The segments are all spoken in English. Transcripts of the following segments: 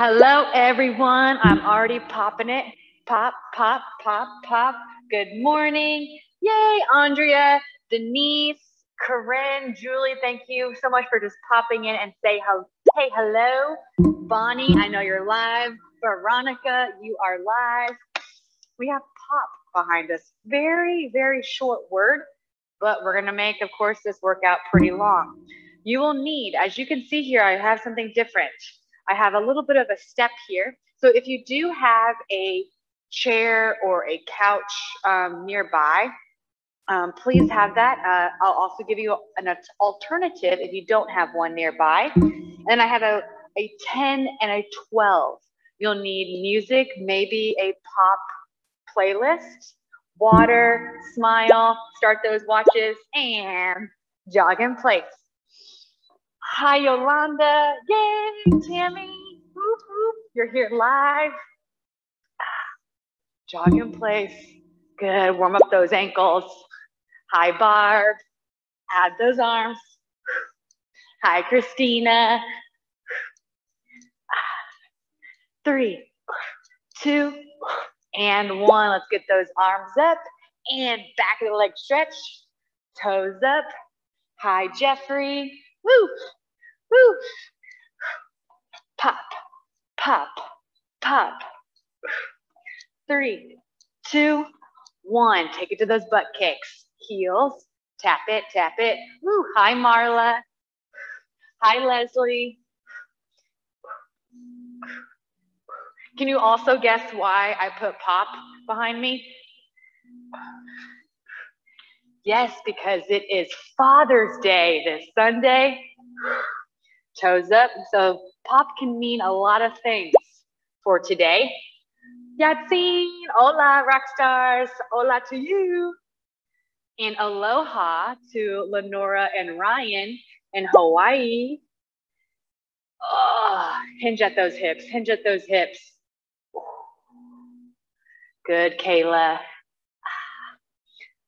Hello, everyone. I'm already popping it. Pop, pop, pop, pop. Good morning. Yay, Andrea, Denise, Corinne, Julie, thank you so much for just popping in and say hello. Hey, hello. Bonnie, I know you're live. Veronica, you are live. We have pop behind us. Very, very short word, but we're going to make, of course, this workout pretty long. You will need, as you can see here, I have something different. I have a little bit of a step here. So if you do have a chair or a couch um, nearby, um, please have that. Uh, I'll also give you an alternative if you don't have one nearby. And I have a, a 10 and a 12. You'll need music, maybe a pop playlist, water, smile, start those watches, and jog in place. Hi, Yolanda. Yay, Tammy. Whoop, whoop. You're here live. Ah, jog in place. Good. Warm up those ankles. Hi, Barb. Add those arms. Hi, Christina. Ah, three, two, and one. Let's get those arms up and back of the leg stretch. Toes up. Hi, Jeffrey. Woo, woo. Pop, pop, pop. Three, two, one. Take it to those butt kicks heels. Tap it, tap it. Woo. Hi, Marla. Hi, Leslie. Can you also guess why I put pop behind me? Yes, because it is Father's Day this Sunday. Toes up. So pop can mean a lot of things for today. Yatsine, hola, rock stars. Hola to you and aloha to Lenora and Ryan in Hawaii. Oh, hinge at those hips, hinge at those hips. Good, Kayla.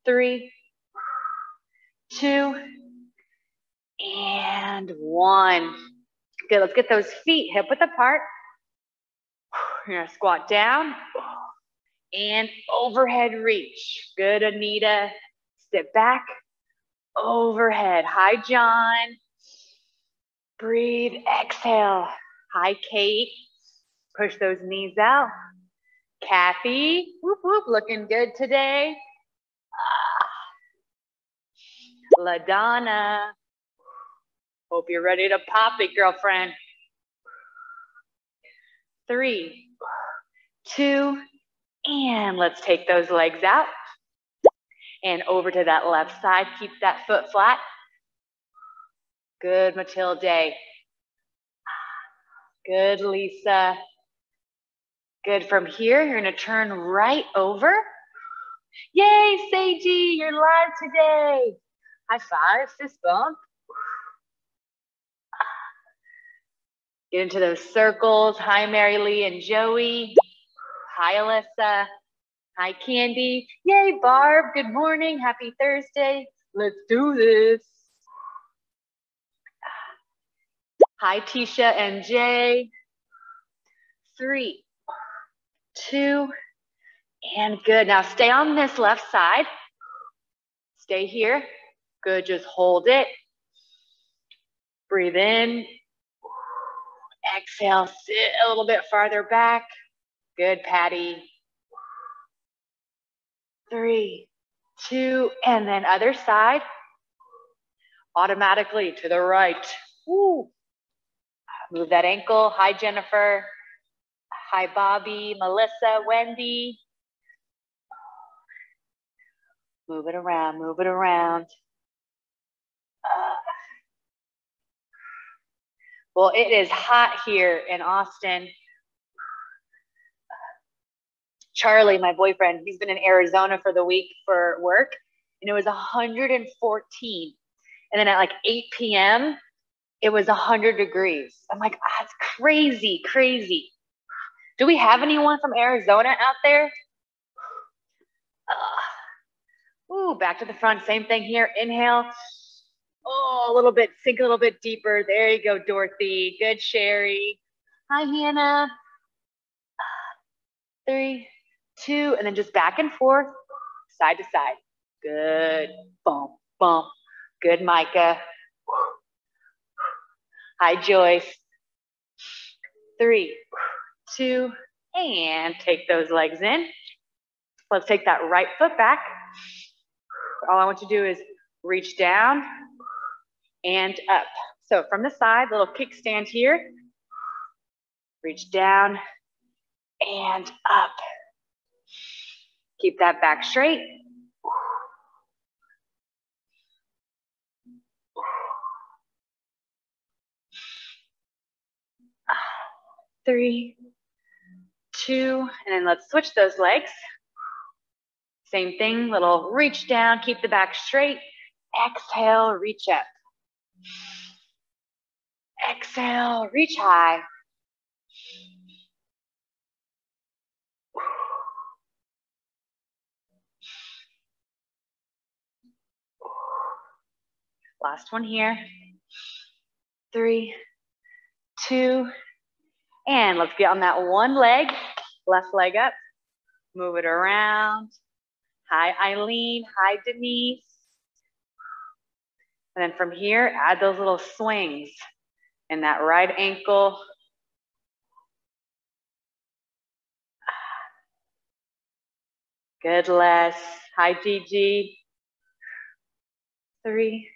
Three, two, and one. Good, let's get those feet hip width apart. You're gonna squat down and overhead reach. Good, Anita. Step back, overhead. Hi, John. Breathe, exhale. Hi, Kate. Push those knees out. Kathy, whoop, whoop, looking good today. Ah. LaDonna, hope you're ready to pop it, girlfriend. Three, two, and let's take those legs out and over to that left side. Keep that foot flat. Good, Matilde. Good, Lisa. Good. From here, you're to turn right over. Yay, Seiji, you're live today. High five, fist bump. Get into those circles. Hi, Mary Lee and Joey. Hi, Alyssa. Hi, Candy. Yay, Barb. Good morning. Happy Thursday. Let's do this. Hi, Tisha and Jay. Three, two, and good. Now stay on this left side. Stay here. Good. Just hold it. Breathe in. Exhale. Sit a little bit farther back. Good, Patty three, two, and then other side. Automatically to the right. Woo. Move that ankle. Hi, Jennifer. Hi, Bobby, Melissa, Wendy. Move it around, move it around. Uh, well, it is hot here in Austin. Charlie, my boyfriend, he's been in Arizona for the week for work, and it was 114. And then at like 8 p.m., it was 100 degrees. I'm like, ah, that's crazy, crazy. Do we have anyone from Arizona out there? Ooh, back to the front. Same thing here. Inhale. Oh, a little bit, sink a little bit deeper. There you go, Dorothy. Good, Sherry. Hi, Hannah. Three, two, and then just back and forth, side to side. Good. Bump, bump. Good, Micah. Hi, Joyce. Three, two, and take those legs in. Let's take that right foot back. All I want you to do is reach down and up. So from the side, little kickstand here. Reach down and up. Keep that back straight. Three, two, and then let's switch those legs. Same thing, little reach down, keep the back straight. Exhale, reach up. Exhale, reach high. Last one here. Three, two, and let's get on that one leg, left leg up, move it around. Hi, Eileen. Hi, Denise. And then from here, add those little swings in that right ankle. Good, Les. Hi, Gigi. Three,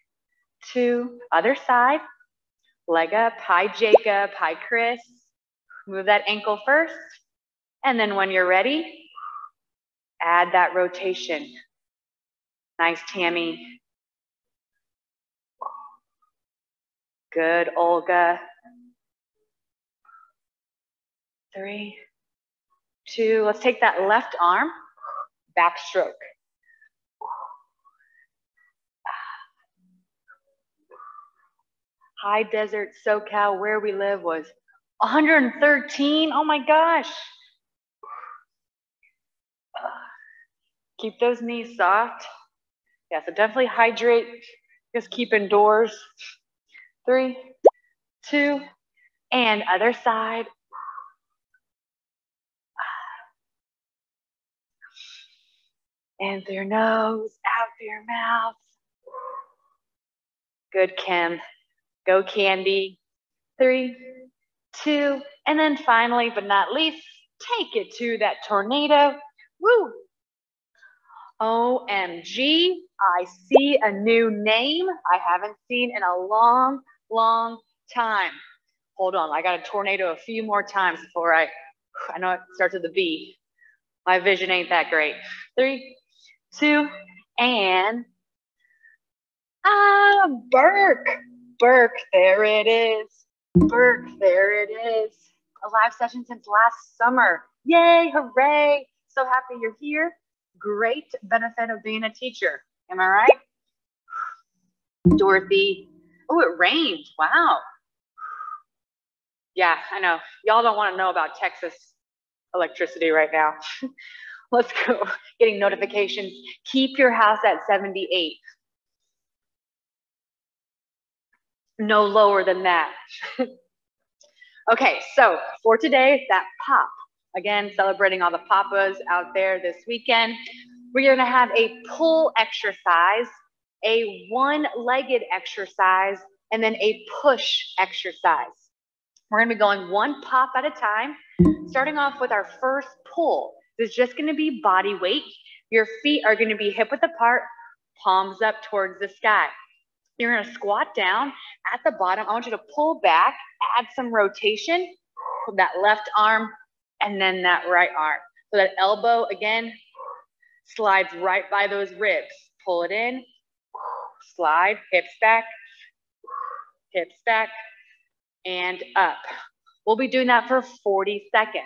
two, other side. Leg up. Hi, Jacob. Hi, Chris. Move that ankle first. And then when you're ready, add that rotation. Nice, Tammy. Good, Olga. Three, two, let's take that left arm, backstroke. High desert SoCal, where we live, was 113. Oh my gosh. Keep those knees soft. Yeah, so definitely hydrate. Just keep indoors. Three, two, and other side. In through your nose, out through your mouth. Good, Kim. Go, Candy. Three, two, and then finally, but not least, take it to that tornado. Woo! OMG, I see a new name I haven't seen in a long, long time. Hold on, I got a tornado a few more times before I, I know it starts with a B. My vision ain't that great. Three, two, and ah, Burke. Burke, there it is. Burke, there it is. A live session since last summer. Yay, hooray. So happy you're here. Great benefit of being a teacher. Am I right? Dorothy. Oh, it rained. Wow. Yeah, I know. Y'all don't want to know about Texas electricity right now. Let's go. Getting notifications. Keep your house at 78. No lower than that. okay, so for today, that pop. Again, celebrating all the papas out there this weekend. We're gonna have a pull exercise, a one-legged exercise, and then a push exercise. We're gonna be going one pop at a time, starting off with our first pull. This is just gonna be body weight. Your feet are gonna be hip width apart, palms up towards the sky. You're gonna squat down at the bottom. I want you to pull back, add some rotation, that left arm, and then that right arm. So that elbow, again, slides right by those ribs. Pull it in, slide, hips back, hips back, and up. We'll be doing that for 40 seconds.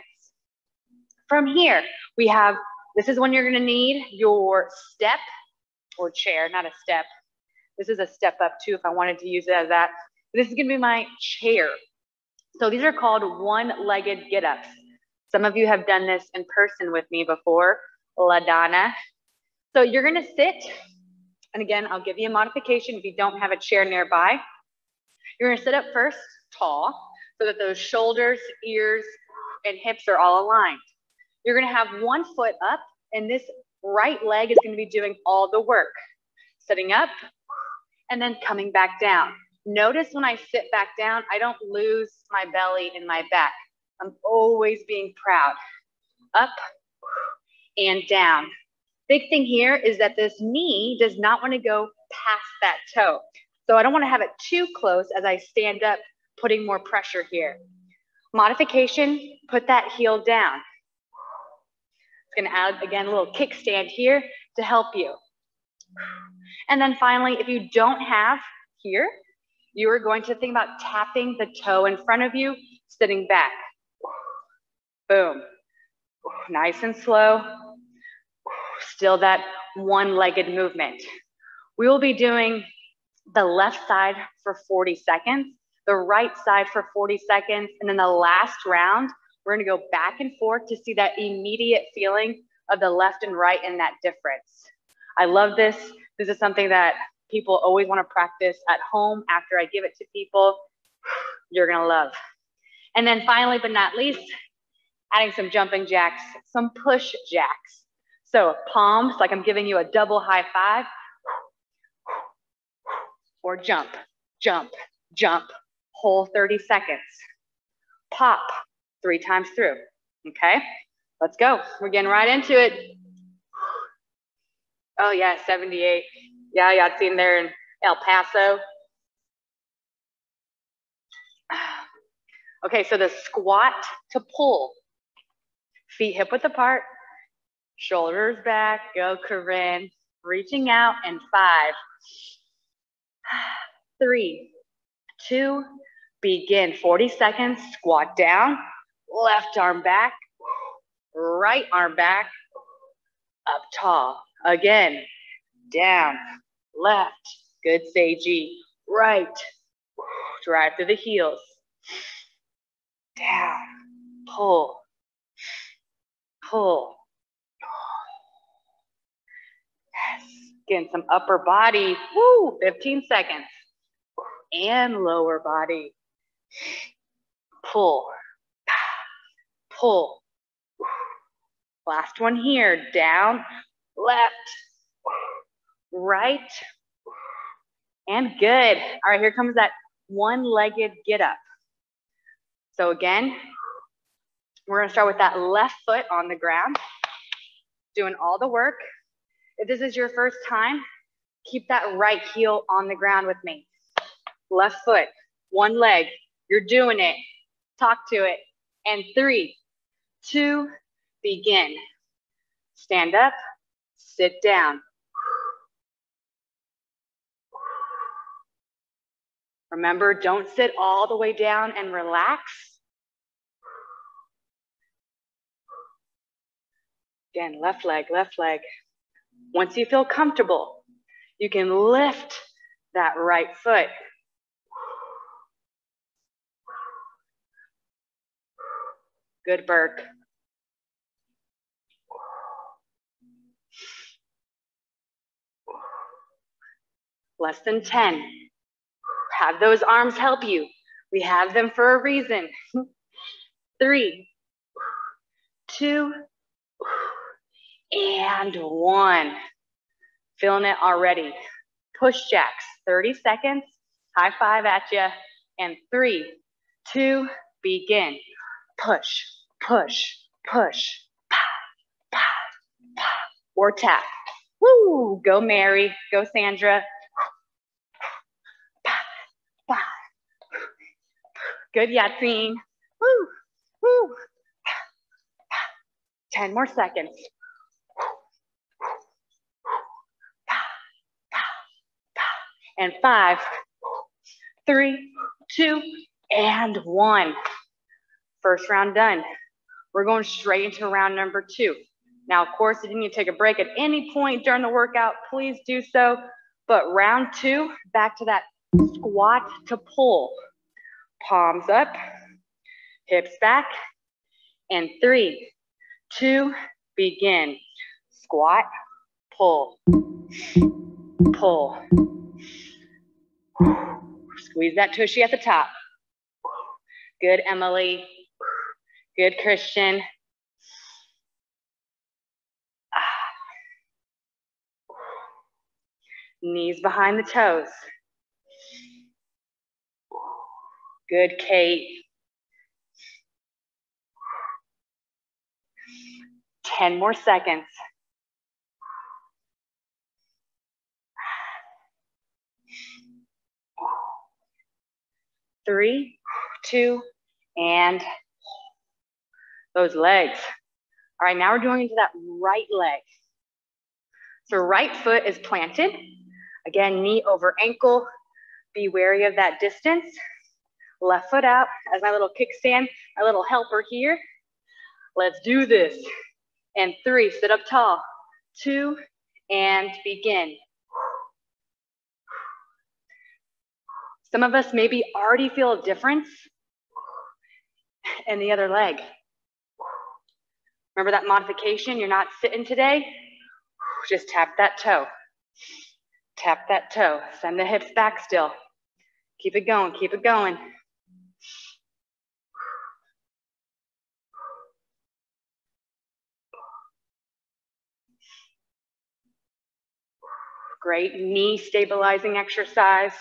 From here, we have, this is when you're gonna need your step or chair, not a step. This is a step up too if I wanted to use it as that. This is gonna be my chair. So these are called one-legged get-ups. Some of you have done this in person with me before, LaDonna. So you're gonna sit, and again, I'll give you a modification if you don't have a chair nearby. You're gonna sit up first, tall. so that those shoulders, ears, and hips are all aligned. You're gonna have one foot up and this right leg is gonna be doing all the work. Sitting up and then coming back down. Notice when I sit back down, I don't lose my belly and my back. I'm always being proud. Up and down. Big thing here is that this knee does not want to go past that toe. So I don't want to have it too close as I stand up, putting more pressure here. Modification, put that heel down. It's gonna add, again, a little kickstand here to help you. And then finally, if you don't have here, you are going to think about tapping the toe in front of you, sitting back. Boom. Nice and slow. Still that one-legged movement. We will be doing the left side for 40 seconds, the right side for 40 seconds, and then the last round, we're gonna go back and forth to see that immediate feeling of the left and right and that difference. I love this. This is something that people always wanna practice at home after I give it to people. You're gonna love. And then finally, but not least, adding some jumping jacks, some push jacks. So palms, like I'm giving you a double high five, or jump, jump, jump, whole 30 seconds. Pop three times through, okay? Let's go. We're getting right into it. Oh yeah, 78. Yeah, y'all seen there in El Paso. Okay, so the squat to pull. Feet hip width apart, shoulders back, go Corinne. Reaching out and five, three, two, begin. 40 seconds, squat down, left arm back, right arm back, up tall. Again, down, left, good Seiji, right, drive through the heels, down, pull, pull. Yes, again, some upper body, woo, 15 seconds, and lower body, pull, pull. Last one here, down, left, right, and good. All right, here comes that one-legged get up. So again, we're gonna start with that left foot on the ground, doing all the work. If this is your first time, keep that right heel on the ground with me. Left foot, one leg, you're doing it. Talk to it. And three, two, begin. Stand up, sit down. Remember, don't sit all the way down and relax. Again, left leg, left leg. Once you feel comfortable, you can lift that right foot. Good, Burke. Less than 10. Have those arms help you. We have them for a reason. Three, two, and one. Feeling it already. Push jacks, 30 seconds. High five at you. And three, two, begin. Push, push, push. Or tap. Woo! Go Mary, go Sandra. Good, Yatsine. Woo, woo. 10 more seconds. And five, three, two, and one. First round done. We're going straight into round number two. Now, of course, if you need to take a break at any point during the workout, please do so. But round two, back to that squat to pull. Palms up, hips back, and three, two, begin. Squat, pull, pull. Squeeze that tushy at the top. Good, Emily. Good, Christian. Ah. Knees behind the toes. Good, Kate. 10 more seconds. Three, two, and those legs. All right, now we're going into that right leg. So right foot is planted. Again, knee over ankle. Be wary of that distance. Left foot out as my little kickstand, my little helper here. Let's do this. And three, sit up tall. Two, and begin. Some of us maybe already feel a difference in the other leg. Remember that modification? You're not sitting today? Just tap that toe. Tap that toe. Send the hips back still. Keep it going, keep it going. Great knee stabilizing exercise.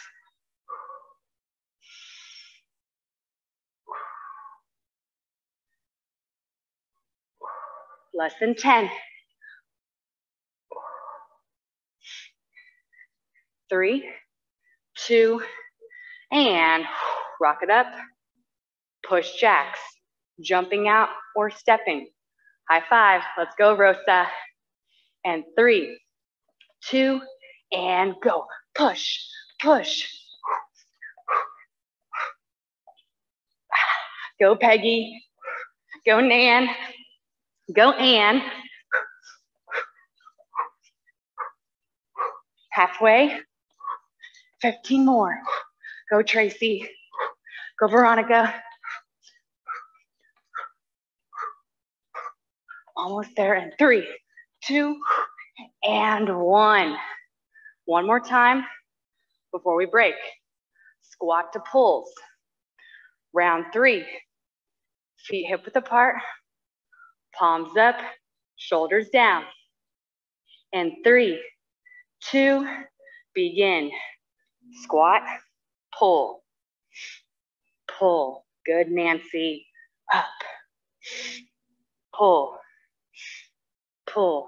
Less than 10. Three, two, and rock it up. Push jacks, jumping out or stepping. High five, let's go, Rosa. And three, two, and go. Push, push. Go, Peggy. Go, Nan. Go, Ann. Halfway. 15 more. Go, Tracy. Go, Veronica. Almost there. in three, two, and one. One more time before we break. Squat to pulls. Round three. Feet hip width apart. Palms up, shoulders down. And three, two, begin. Squat, pull, pull. Good, Nancy. Up, pull, pull.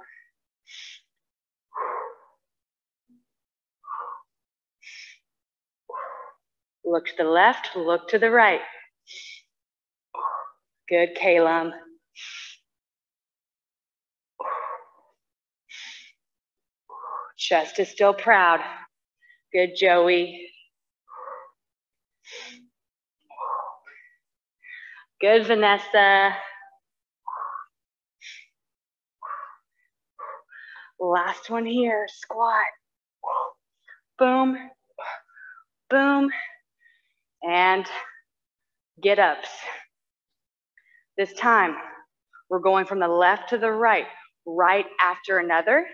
Look to the left, look to the right. Good, Calum. Chest is still proud. Good, Joey. Good, Vanessa. Last one here, squat. Boom, boom, and get ups. This time, we're going from the left to the right, right after another.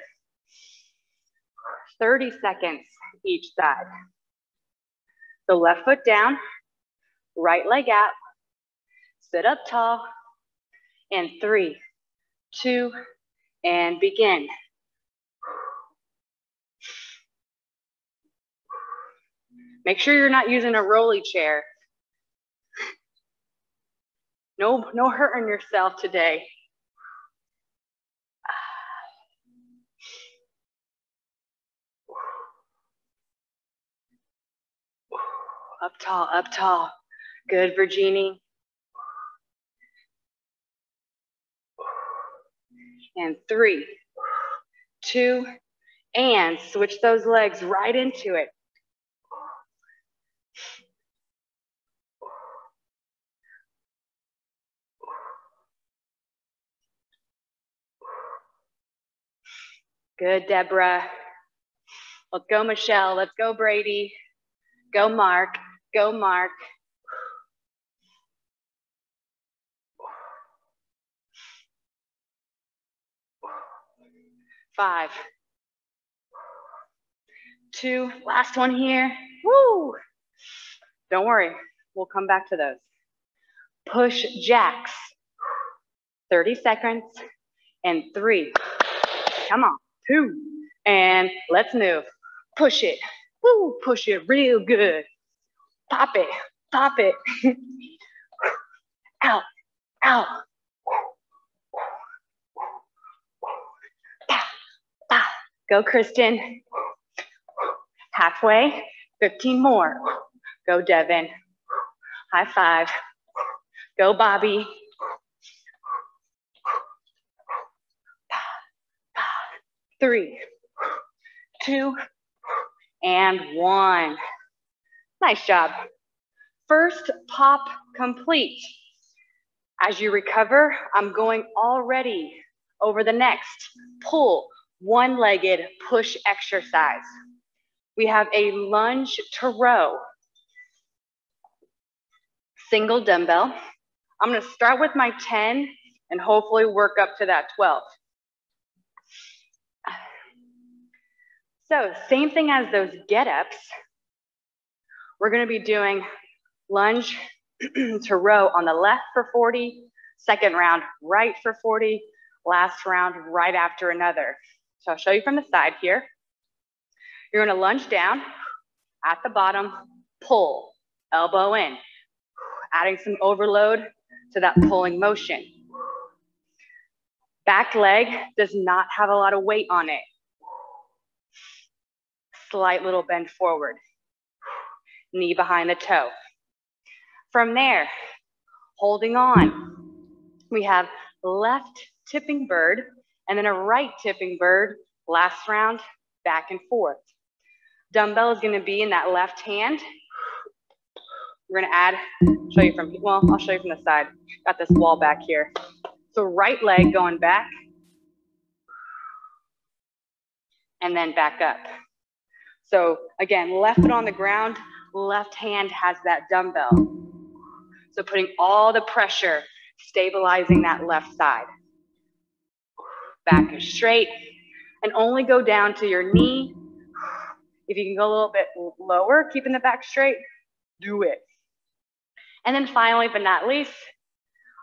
30 seconds each side. So left foot down, right leg out, sit up tall, and three, two, and begin. Make sure you're not using a rolly chair. No, no hurting yourself today. Up tall, up tall. Good, Virginie. And three, two, and switch those legs right into it. Good, Deborah. Let's go, Michelle. Let's go, Brady. Go, Mark. Go, Mark. Five. Two. Last one here. Woo! Don't worry. We'll come back to those. push jacks. 30 seconds and three. Come on, two. And let's move. Push it. Woo, push it real good. Pop it, pop it. out, out. Go, Kristen. Halfway, 15 more. Go, Devin. High five. Go, Bobby. Three, two, and one. Nice job. First pop complete. As you recover, I'm going already over the next pull, one-legged push exercise. We have a lunge to row. Single dumbbell. I'm gonna start with my 10 and hopefully work up to that 12. So same thing as those get-ups. We're gonna be doing lunge to row on the left for 40, second round right for 40, last round right after another. So I'll show you from the side here. You're gonna lunge down at the bottom, pull, elbow in, adding some overload to that pulling motion. Back leg does not have a lot of weight on it slight little bend forward. Knee behind the toe. From there, holding on, we have left tipping bird and then a right tipping bird, last round, back and forth. Dumbbell is gonna be in that left hand. We're gonna add, show you from, well, I'll show you from the side. Got this wall back here. So right leg going back, and then back up. So again, left foot on the ground, left hand has that dumbbell. So putting all the pressure, stabilizing that left side. Back is straight and only go down to your knee. If you can go a little bit lower, keeping the back straight, do it. And then finally, but not least,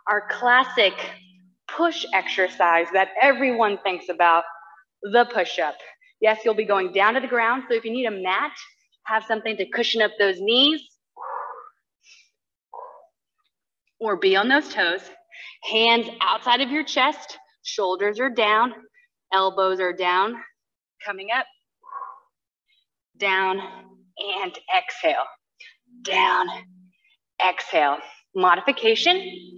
our classic push exercise that everyone thinks about, the push-up. Yes, you'll be going down to the ground. So if you need a mat, have something to cushion up those knees or be on those toes. Hands outside of your chest, shoulders are down, elbows are down, coming up, down, and exhale. Down, exhale. Modification,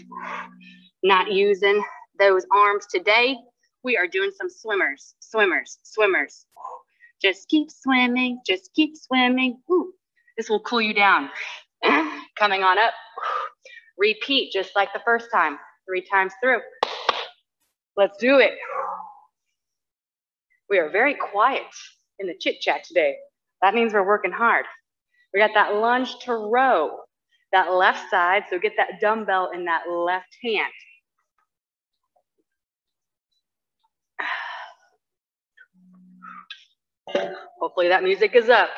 not using those arms today. We are doing some swimmers, swimmers, swimmers. Just keep swimming, just keep swimming. Ooh, this will cool you down. Coming on up. Repeat just like the first time, three times through. Let's do it. We are very quiet in the chit chat today. That means we're working hard. We got that lunge to row, that left side. So get that dumbbell in that left hand. Hopefully that music is up.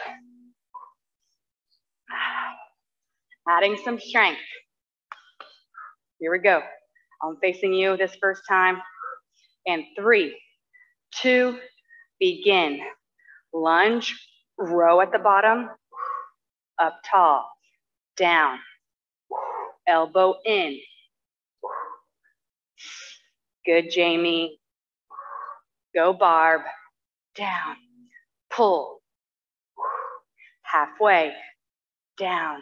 Adding some strength. Here we go. I'm facing you this first time. And three, two, begin. Lunge, row at the bottom, up tall, down, elbow in. Good, Jamie. Go, Barb. Down pull, halfway, down,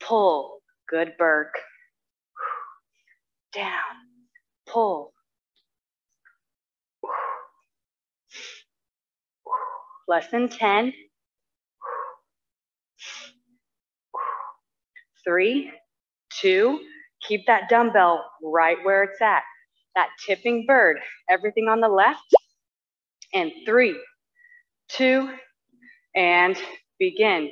pull, good Burke, down, pull, less than 10, three, two, keep that dumbbell right where it's at, that tipping bird, everything on the left, and three, two, and begin.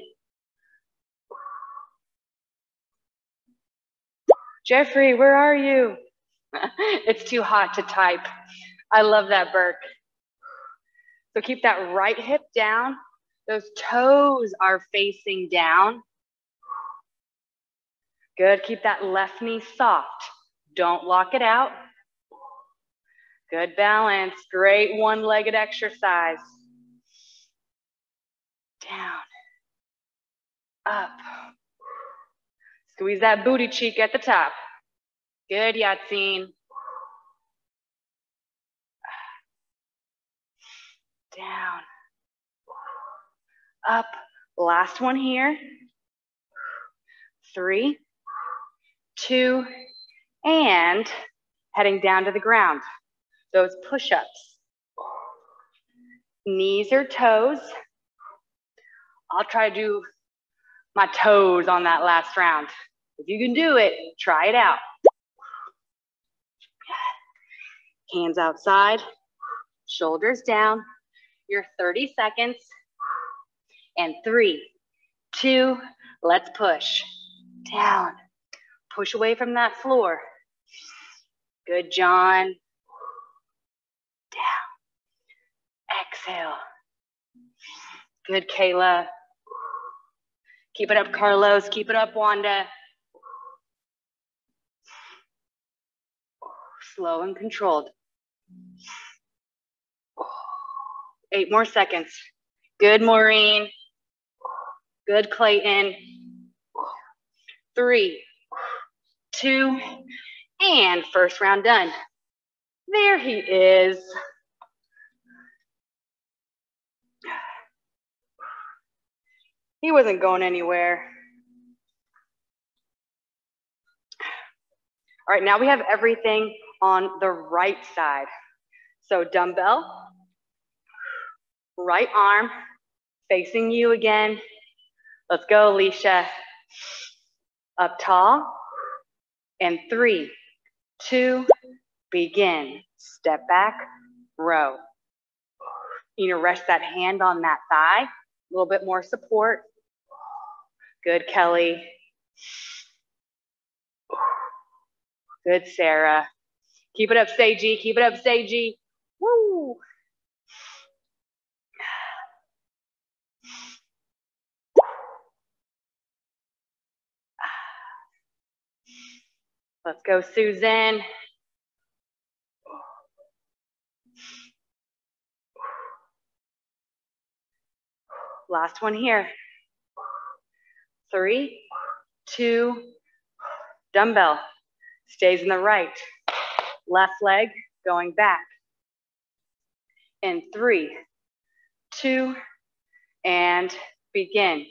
Jeffrey, where are you? it's too hot to type. I love that, Burke. So keep that right hip down. Those toes are facing down. Good, keep that left knee soft. Don't lock it out. Good balance, great one-legged exercise. Down, up. Squeeze that booty cheek at the top. Good, Yatzin. Down, up. Last one here. Three, two, and heading down to the ground. Those push-ups. Knees or toes. I'll try to do my toes on that last round. If you can do it, try it out. Hands outside, shoulders down. Your 30 seconds. And three, two, let's push. Down. Push away from that floor. Good, John. Down. Exhale. Good, Kayla. Keep it up, Carlos. Keep it up, Wanda. Slow and controlled. Eight more seconds. Good, Maureen. Good, Clayton. Three, two, and first round done. There he is. He wasn't going anywhere. All right, now we have everything on the right side. So dumbbell, right arm, facing you again. Let's go, Alicia. Up tall, and three, two, begin. Step back, row. You know, rest that hand on that thigh, a little bit more support. Good, Kelly. Good, Sarah. Keep it up, Seiji. Keep it up, Seiji. Woo! Let's go, Susan. Last one here three, two, dumbbell. Stays in the right. Left leg going back. In three, two, and begin.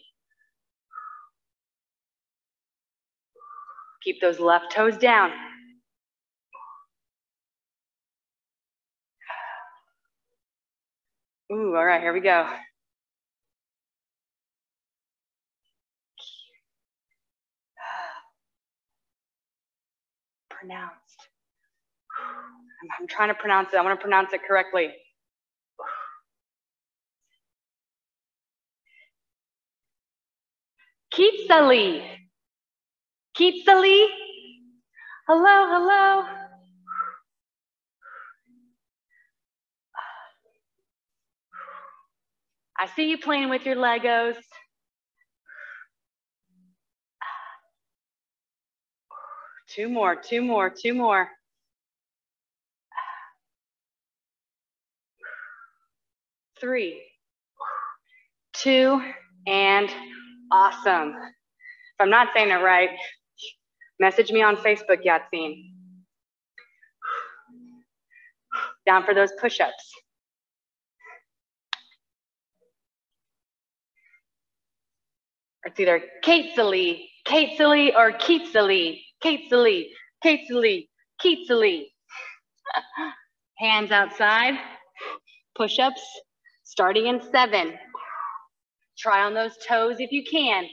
Keep those left toes down. Ooh, all right, here we go. Pronounced. I'm, I'm trying to pronounce it. I want to pronounce it correctly. Keepsali. Keepsali. Hello, hello. I see you playing with your Legos. Two more, two more, two more. Three, two, and awesome. If I'm not saying it right, message me on Facebook, Yatzine. Down for those push-ups. It's either Kate Silly, Kate Silly, or Keith Silly. Keatsily, Keatsily. Hands outside, push-ups, starting in seven. Try on those toes if you can.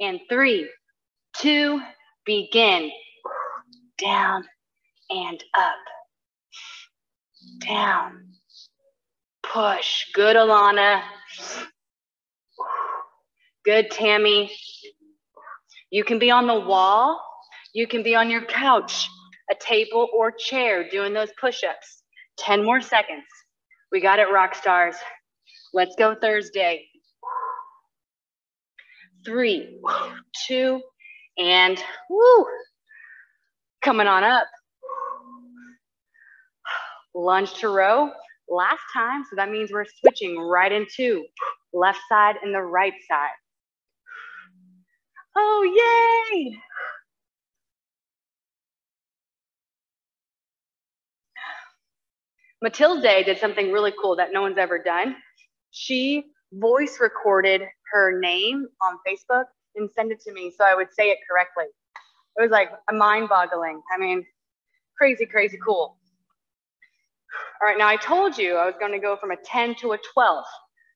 And three, two, begin. Down and up. Down. Push. Good, Alana. Good, Tammy. You can be on the wall, you can be on your couch, a table or chair doing those push-ups. 10 more seconds. We got it, rock stars. Let's go Thursday. Three, two, And woo, coming on up. Lunge to row, last time. So that means we're switching right into left side and the right side. Oh, yay! Matilde did something really cool that no one's ever done. She voice recorded her name on Facebook and sent it to me so I would say it correctly. It was like mind boggling. I mean, crazy, crazy cool. All right, now I told you I was going to go from a 10 to a 12.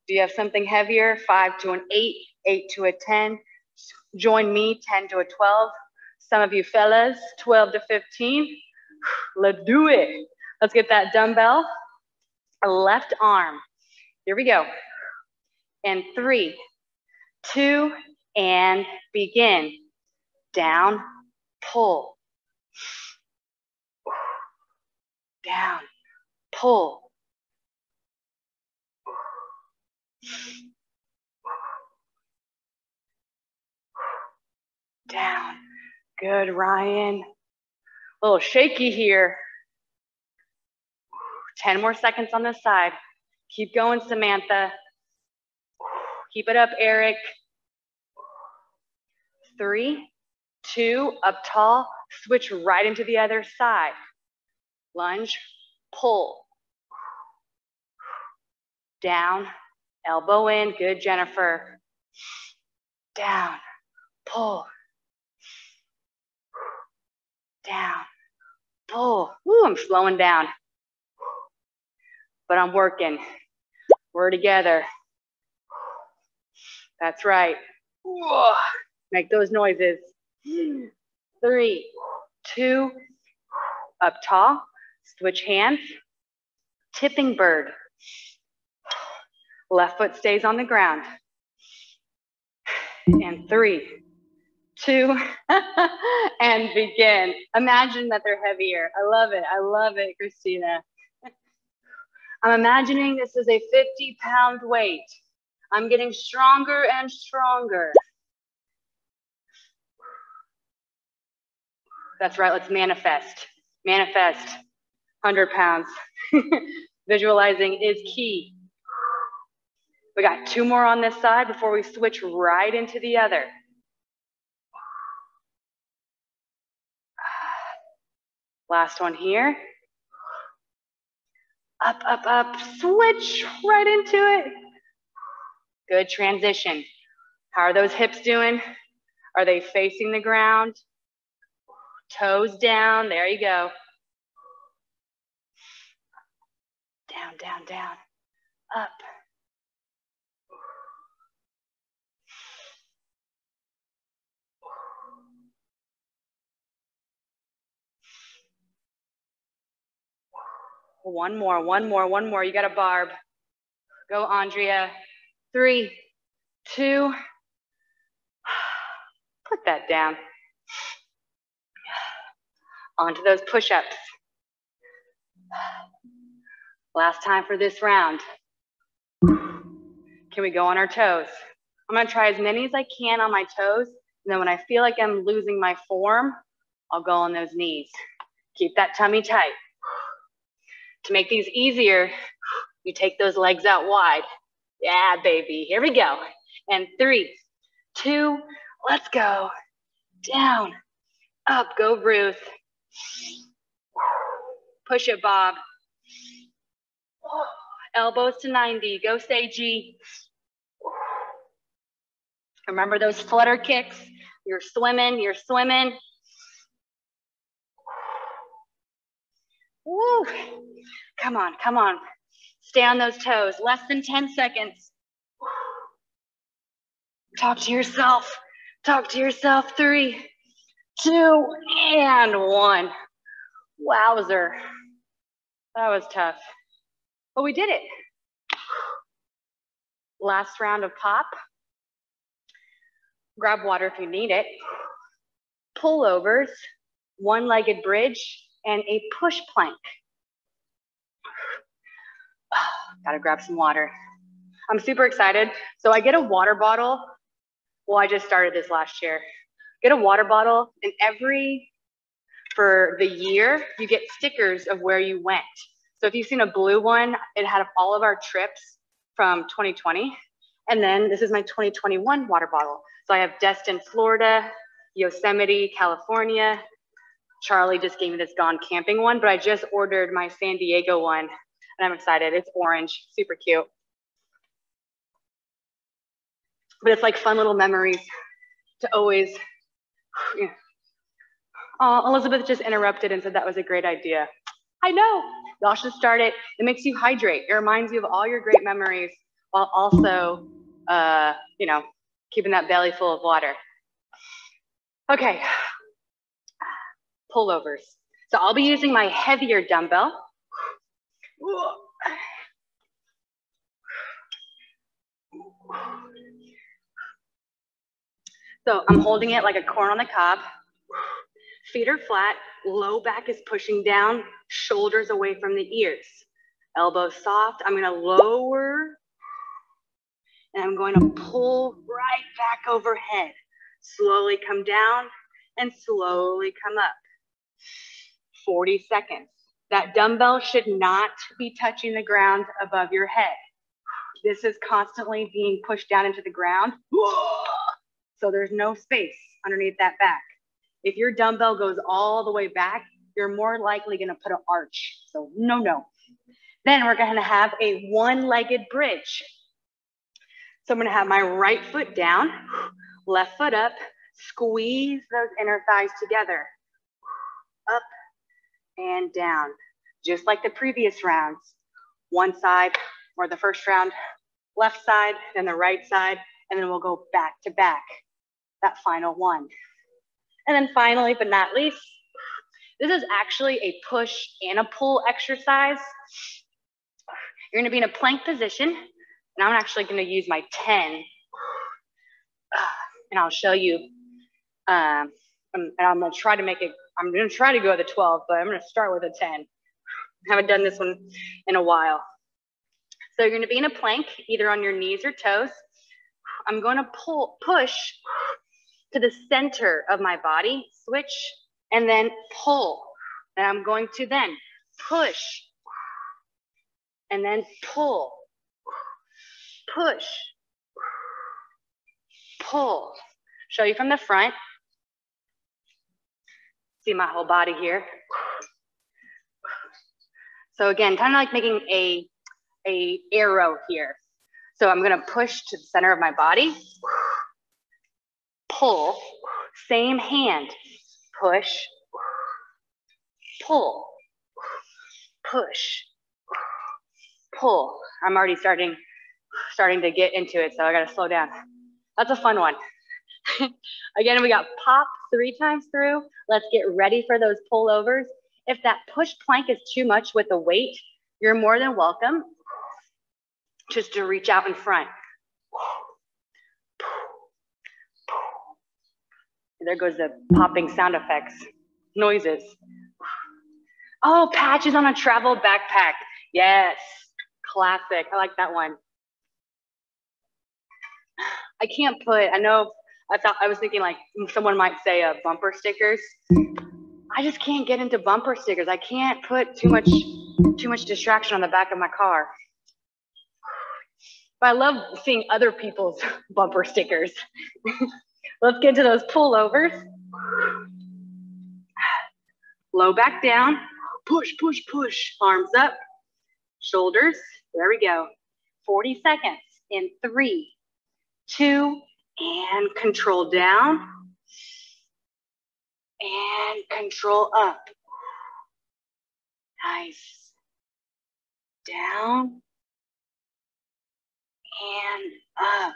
Do you have something heavier? 5 to an 8, 8 to a 10. Join me, 10 to a 12. Some of you fellas, 12 to 15. Let's do it. Let's get that dumbbell. Left arm. Here we go. And three, two, and begin. Down, pull. Down, pull. Down. Good, Ryan. A little shaky here. 10 more seconds on this side. Keep going, Samantha. Keep it up, Eric. Three, two, up tall. Switch right into the other side. Lunge, pull. Down, elbow in. Good, Jennifer. Down, pull. Down, pull. Ooh, I'm slowing down but I'm working. We're together. That's right. Make those noises. Three, two, up tall, switch hands, tipping bird. Left foot stays on the ground. And three, two, and begin. Imagine that they're heavier. I love it. I love it, Christina. I'm imagining this is a 50 pound weight. I'm getting stronger and stronger. That's right, let's manifest. Manifest 100 pounds. Visualizing is key. We got two more on this side before we switch right into the other. Last one here up, up, up, switch right into it. Good transition. How are those hips doing? Are they facing the ground? Toes down, there you go. Down, down, down, up. One more, one more, one more. You got a barb. Go, Andrea. Three, two. Put that down. Onto those push-ups. Last time for this round. Can we go on our toes? I'm gonna try as many as I can on my toes. And then when I feel like I'm losing my form, I'll go on those knees. Keep that tummy tight. To make these easier, you take those legs out wide. Yeah, baby, here we go. And three, two, let's go. Down, up, go Ruth. Push it, Bob. Elbows to 90, go Seiji. Remember those flutter kicks? You're swimming, you're swimming. Woo. Come on, come on. Stay on those toes. Less than 10 seconds. Talk to yourself. Talk to yourself. Three, two, and one. Wowzer. That was tough. But we did it. Last round of pop. Grab water if you need it. Pullovers, one-legged bridge, and a push plank. Gotta grab some water. I'm super excited. So I get a water bottle. Well, I just started this last year. get a water bottle, and every, for the year, you get stickers of where you went. So if you've seen a blue one, it had all of our trips from 2020. And then this is my 2021 water bottle. So I have Destin, Florida, Yosemite, California. Charlie just gave me this Gone Camping one, but I just ordered my San Diego one and I'm excited. It's orange, super cute. But it's like fun little memories to always. Oh, Elizabeth just interrupted and said that was a great idea. I know, y'all should start it. It makes you hydrate. It reminds you of all your great memories while also, uh, you know, keeping that belly full of water. Okay, pullovers. So I'll be using my heavier dumbbell. So I'm holding it like a corn on the cob. Feet are flat, low back is pushing down, shoulders away from the ears. Elbows soft. I'm gonna lower and I'm going to pull right back overhead. Slowly come down and slowly come up. 40 seconds. That dumbbell should not be touching the ground above your head. This is constantly being pushed down into the ground. So there's no space underneath that back. If your dumbbell goes all the way back, you're more likely gonna put an arch. So no, no. Then we're gonna have a one-legged bridge. So I'm gonna have my right foot down, left foot up, squeeze those inner thighs together. Up and down, just like the previous rounds. One side, or the first round, left side, then the right side, and then we'll go back to back, that final one. And then finally, but not least, this is actually a push and a pull exercise. You're gonna be in a plank position, and I'm actually gonna use my 10, and I'll show you, um, and I'm gonna try to make it, I'm gonna try to go with a 12, but I'm gonna start with a 10. I haven't done this one in a while. So you're gonna be in a plank, either on your knees or toes. I'm gonna pull, push to the center of my body, switch, and then pull. And I'm going to then push, and then pull, push, pull. Show you from the front. See my whole body here. So again, kind of like making a, a arrow here. So I'm gonna push to the center of my body, pull, same hand, push, pull, push, pull. I'm already starting, starting to get into it, so I gotta slow down. That's a fun one. Again, we got pop three times through. Let's get ready for those pullovers. If that push plank is too much with the weight, you're more than welcome just to reach out in front. There goes the popping sound effects, noises. Oh, patches on a travel backpack. Yes, classic. I like that one. I can't put, I know I thought I was thinking like someone might say uh, bumper stickers. I just can't get into bumper stickers. I can't put too much too much distraction on the back of my car. But I love seeing other people's bumper stickers. Let's get to those pullovers. Low back down. Push, push, push. Arms up. Shoulders. There we go. 40 seconds in three, two, and control down and control up. Nice. Down and up.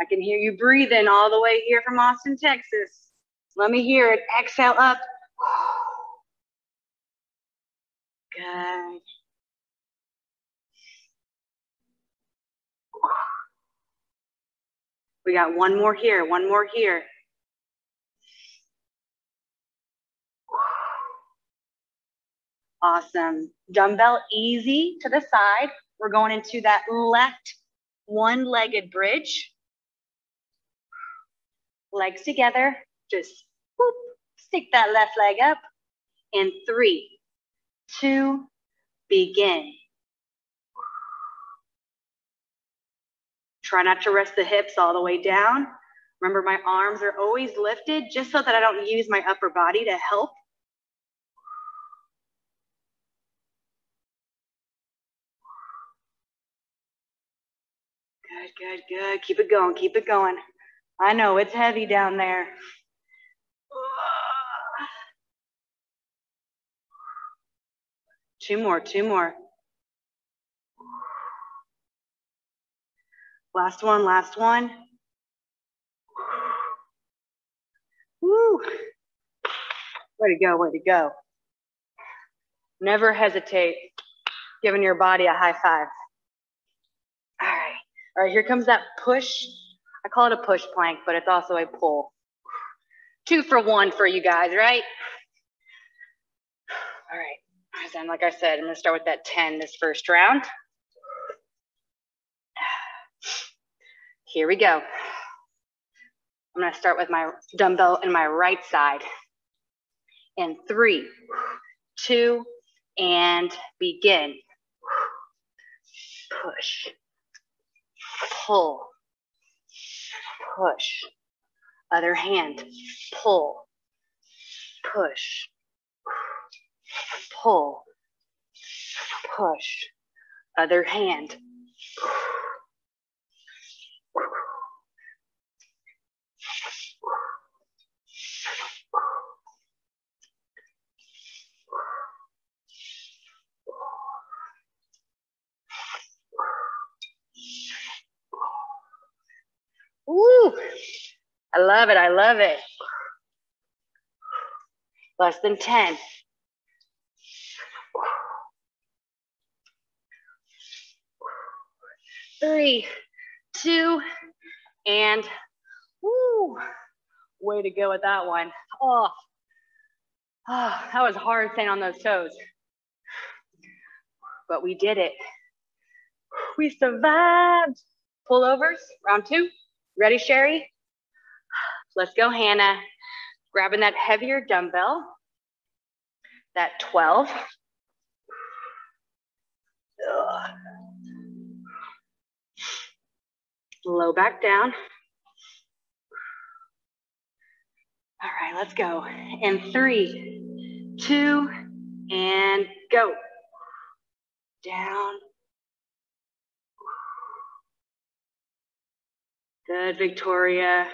I can hear you breathing all the way here from Austin, Texas. Let me hear it. Exhale up. Good. We got one more here, one more here. Awesome. Dumbbell easy to the side. We're going into that left one-legged bridge. Legs together. Just whoop, stick that left leg up. In three, two, begin. Try not to rest the hips all the way down. Remember, my arms are always lifted just so that I don't use my upper body to help. Good, good, good. Keep it going, keep it going. I know it's heavy down there. Two more, two more. Last one, last one. Woo. Way to go, way to go. Never hesitate giving your body a high five. All right, all right, here comes that push. I call it a push plank, but it's also a pull. Two for one for you guys, right? All right, and like I said, I'm gonna start with that 10 this first round. Here we go. I'm gonna start with my dumbbell in my right side. In three, two, and begin. Push, pull, push. Other hand, pull, push, pull, push. Other hand, Woo! I love it. I love it. Less than 10. Three, two, and woo! Way to go with that one. Oh, oh that was hard staying on those toes. But we did it. We survived. Pullovers, round two. Ready, Sherry? Let's go, Hannah. Grabbing that heavier dumbbell, that 12. Ugh. Low back down. All right, let's go. In three, two, and go. Down. Good, Victoria.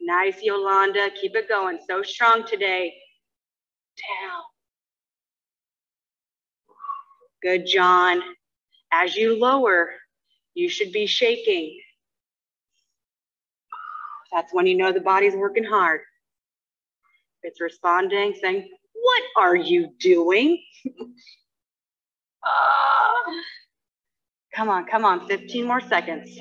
Nice, Yolanda. Keep it going. So strong today. Down. Good, John. As you lower, you should be shaking. That's when you know the body's working hard. It's responding, saying, What are you doing? uh, come on, come on, 15 more seconds.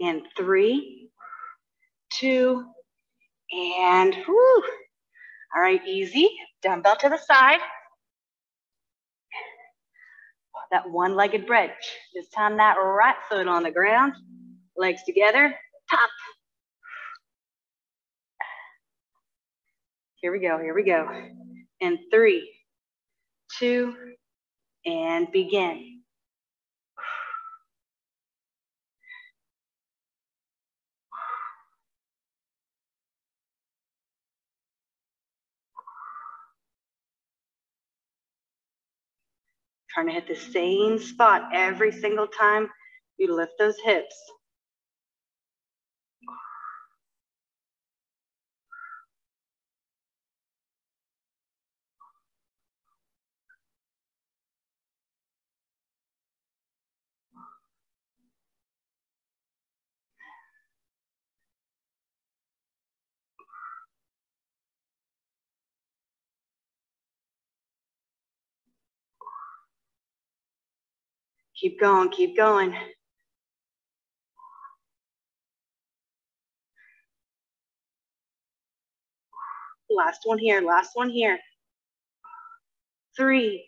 And three, two, and. All right, easy. Dumbbell to the side. That one-legged bridge. This time that right foot on the ground, legs together, top. Here we go, here we go. And three, two, and begin. Trying to hit the same spot every single time you lift those hips. Keep going, keep going. Last one here, last one here. Three,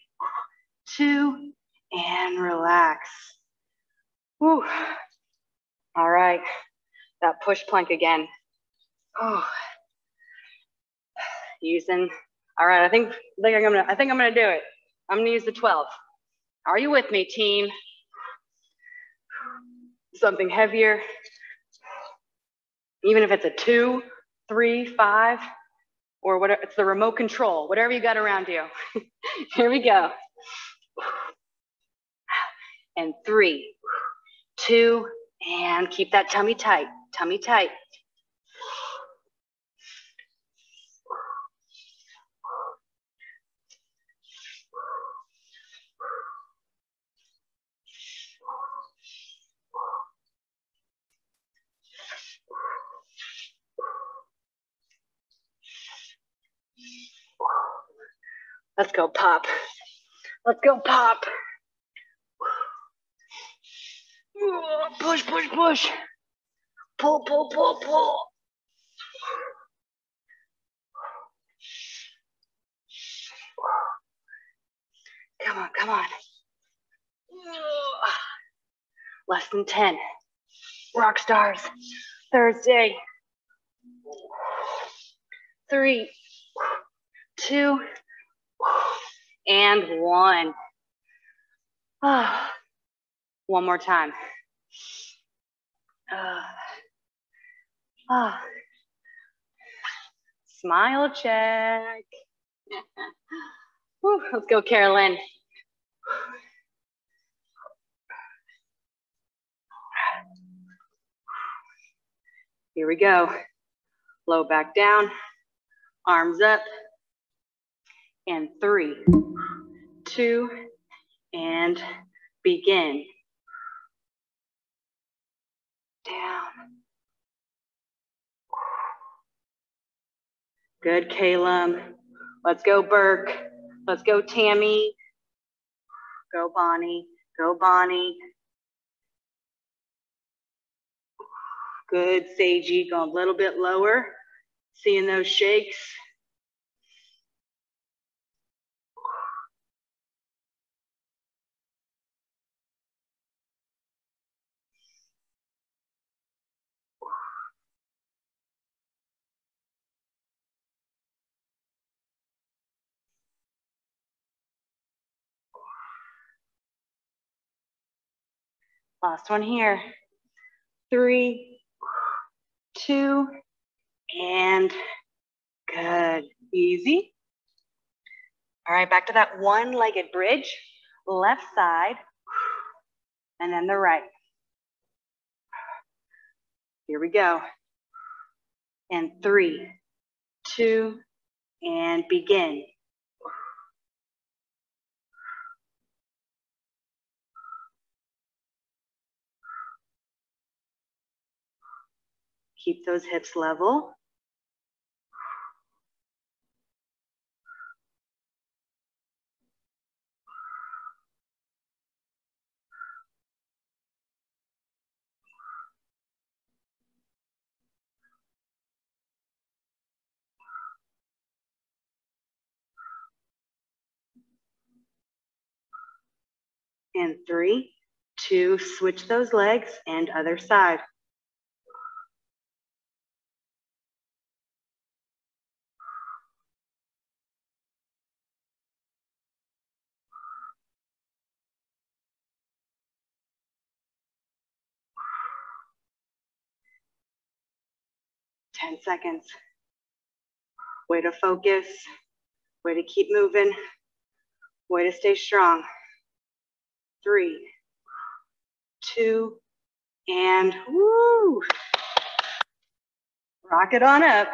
two, and relax. Whew. All right, that push plank again. Oh, using, all right, I think, I think I'm gonna, I think I'm gonna do it. I'm gonna use the 12. Are you with me, team? Something heavier. Even if it's a two, three, five, or whatever, it's the remote control, whatever you got around you. Here we go. And three, two, and keep that tummy tight, tummy tight. Let's go pop. Let's go pop. Push, push, push. Pull, pull, pull, pull. Come on, come on. Less than 10. Rock stars. Thursday. Three, two, and one. Ah, one more time. Uh, ah. Smile check. Whew, let's go, Carolyn. Here we go. Low back down, arms up, and three, two, and begin. Down. Good, Caleb. Let's go, Burke. Let's go, Tammy. Go, Bonnie. Go, Bonnie. Good, Sagey. Go a little bit lower. Seeing those shakes. Last one here. Three, two, and good. Easy. All right, back to that one-legged bridge. Left side, and then the right. Here we go. And three, two, and begin. Keep those hips level. And three, two, switch those legs and other side. Ten seconds. Way to focus, way to keep moving, way to stay strong three, two, and woo. Rock it on up.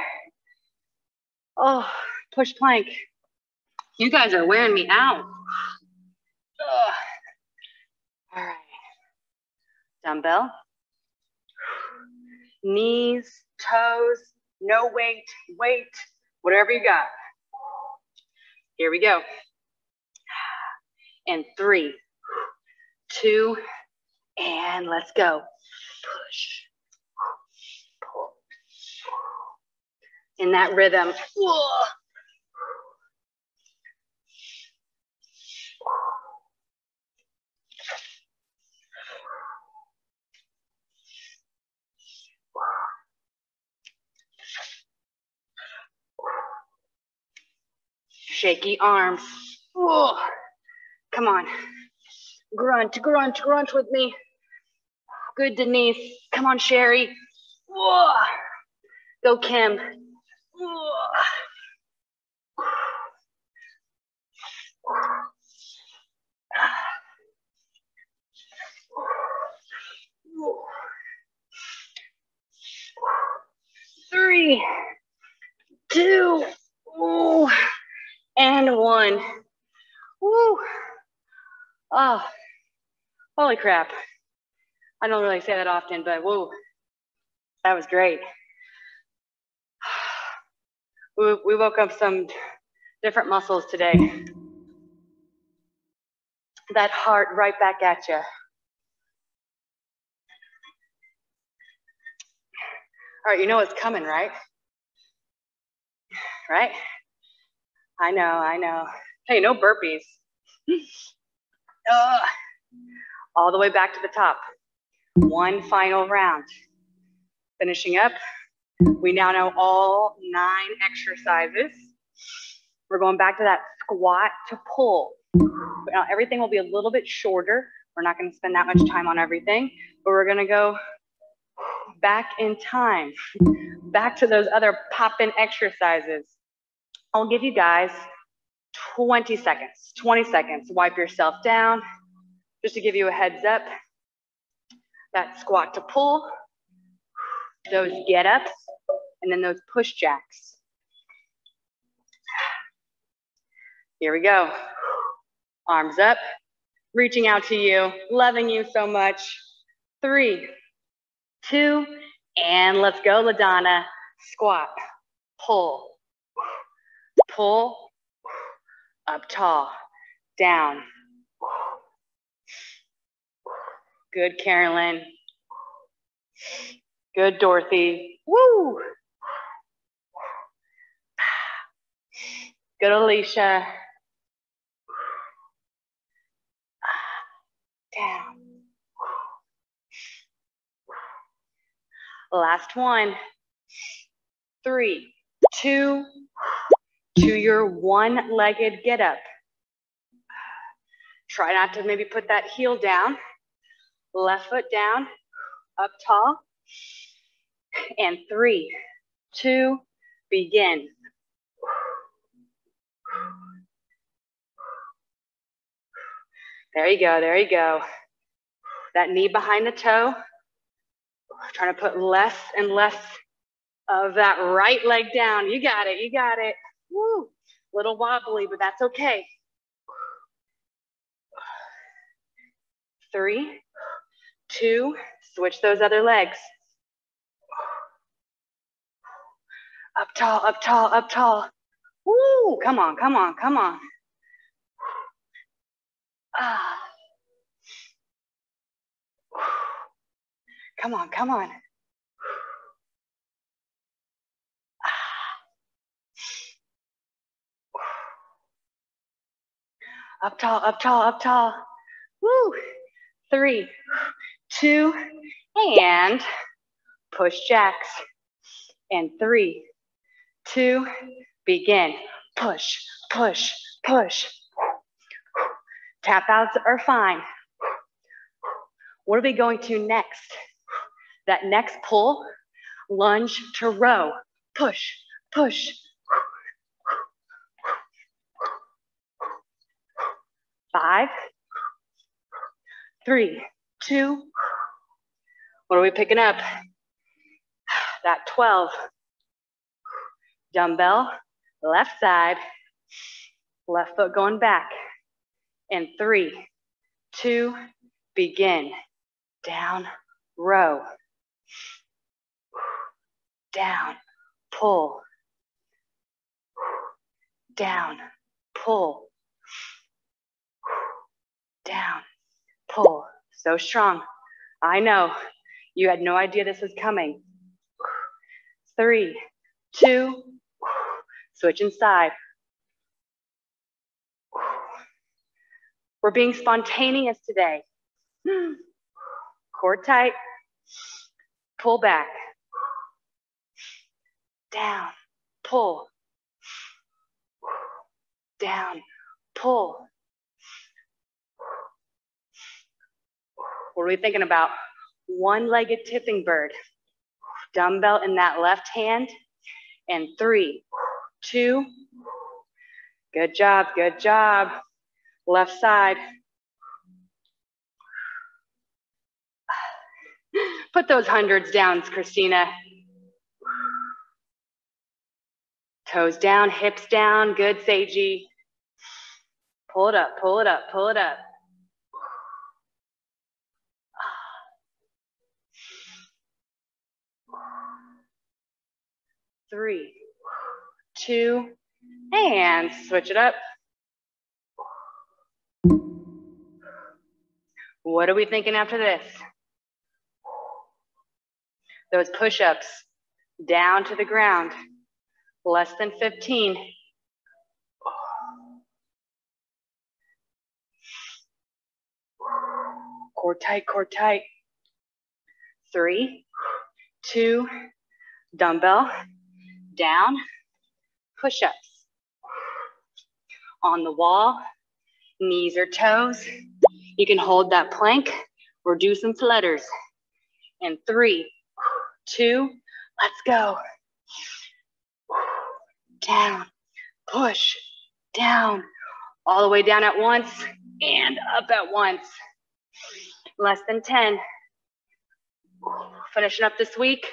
Oh, push plank. You guys are wearing me out. All right. Dumbbell. Knees, toes, no weight, weight, whatever you got. Here we go. And three, two, and let's go. Push, pull. In that rhythm. Whoa. Shaky arms. Whoa. Come on. Grunt, grunt, grunt with me. Good, Denise. Come on, Sherry. Whoa. Go, Kim. Whoa. Three, two, ooh, and one. Woo. Oh, holy crap. I don't really say that often, but whoa, that was great. We, we woke up some different muscles today. That heart right back at you. All right, you know what's coming, right? Right? I know, I know. Hey, no burpees. Uh, all the way back to the top. One final round. Finishing up. We now know all nine exercises. We're going back to that squat to pull. Now, everything will be a little bit shorter. We're not going to spend that much time on everything, but we're going to go back in time, back to those other pop-in exercises. I'll give you guys 20 seconds, 20 seconds. Wipe yourself down. Just to give you a heads up, that squat to pull, those get ups, and then those push jacks. Here we go. Arms up, reaching out to you, loving you so much. Three, two, and let's go, LaDonna. Squat, pull, pull, up tall, down. Good, Carolyn. Good, Dorothy. Woo! Good, Alicia. Down. Last one. Three, two, to your one-legged get up. Try not to maybe put that heel down. Left foot down, up tall. And three, two, begin. There you go, there you go. That knee behind the toe. Trying to put less and less of that right leg down. You got it, you got it. Woo, little wobbly, but that's okay. Three, two, switch those other legs. Up tall, up tall, up tall. Woo, come on, come on, come on. Ah. Come on, come on. Up tall, up tall, up tall. Woo. Three, two, and push jacks. And three, two, begin. Push, push, push. Tap outs are fine. What are we going to next? That next pull, lunge to row. Push, push, Five, three, two. What are we picking up? That 12. Dumbbell, left side, left foot going back. And three, two, begin. Down, row. Down, pull. Down, pull down, pull. So strong. I know. You had no idea this was coming. Three, two, switch inside. We're being spontaneous today. Core tight, pull back, down, pull, down, pull. What are we thinking about? One-legged tipping bird. Dumbbell in that left hand. And three, two. Good job, good job. Left side. Put those hundreds down, Christina. Toes down, hips down. Good, Seiji. Pull it up, pull it up, pull it up. Three, two, and switch it up. What are we thinking after this? Those push-ups down to the ground, less than 15. Core tight, core tight. Three, two, dumbbell, down, push-ups. On the wall, knees or toes. You can hold that plank or do some flutters. And three, two, let's go. Down, push, down, all the way down at once and up at once. Less than 10. Finishing up this week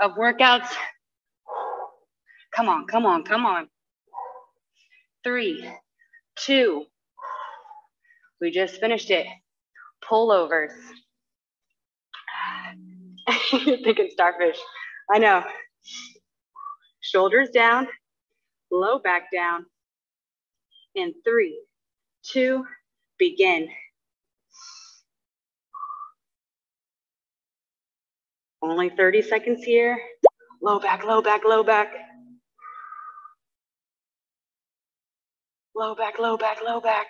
of workouts. Come on, come on, come on. Three, two. We just finished it. Pullovers. Thinking starfish. I know. Shoulders down, low back down. In three, two, begin. Only 30 seconds here. Low back, low back, low back. Low back, low back, low back.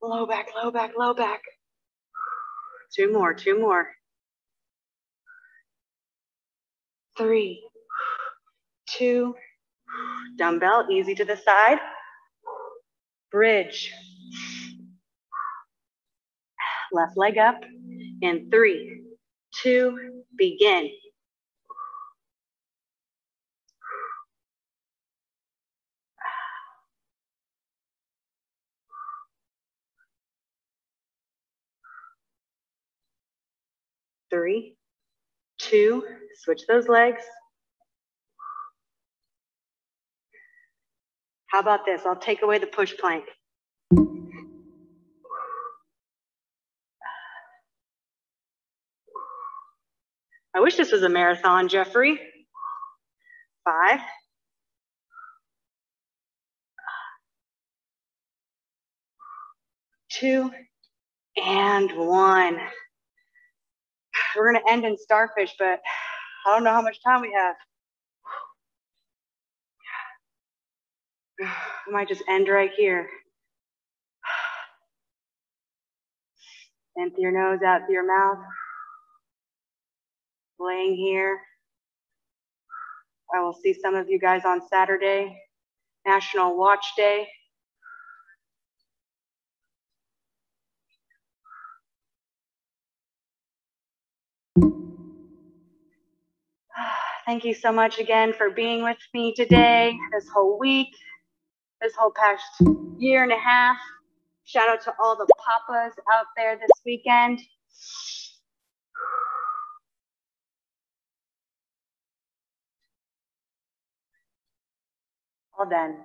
Low back, low back, low back. Two more, two more. Three, two, dumbbell, easy to the side. Bridge. Left leg up. In three, two, begin. Three, two, switch those legs. How about this? I'll take away the push plank. I wish this was a marathon, Jeffrey. Five. Two and one. We're gonna end in starfish, but I don't know how much time we have. I might just end right here. In through your nose, out through your mouth. Laying here. I will see some of you guys on Saturday, National Watch Day. Thank you so much again for being with me today, this whole week, this whole past year and a half. Shout out to all the papas out there this weekend. All done.